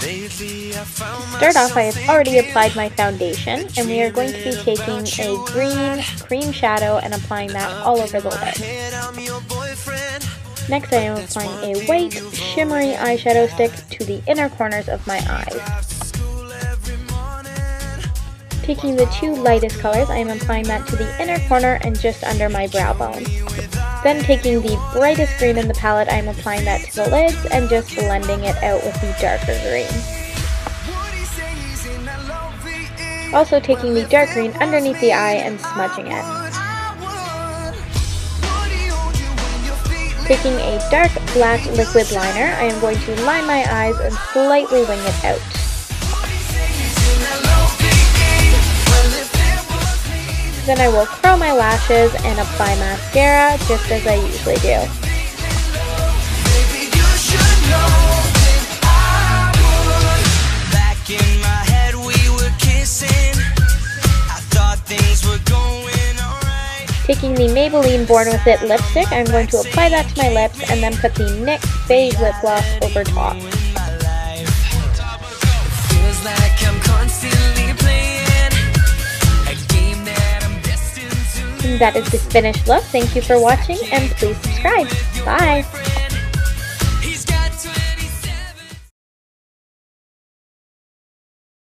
To start off, I have already applied my foundation, and we are going to be taking a green cream shadow and applying that all over the lid. Next, I am applying a white shimmery eyeshadow stick to the inner corners of my eyes. Taking the two lightest colors, I am applying that to the inner corner and just under my brow bone. Then taking the brightest green in the palette, I am applying that to the lids and just blending it out with the darker green. Also taking the dark green underneath the eye and smudging it. Taking a dark black liquid liner, I am going to line my eyes and slightly wing it out. Then I will curl my lashes and apply mascara just as I usually do. Taking the Maybelline Born With It lipstick, I'm going to apply that to my lips and then put the NYX Beige Lip Gloss over top. That is the finished look. Thank you for watching and please subscribe. Bye!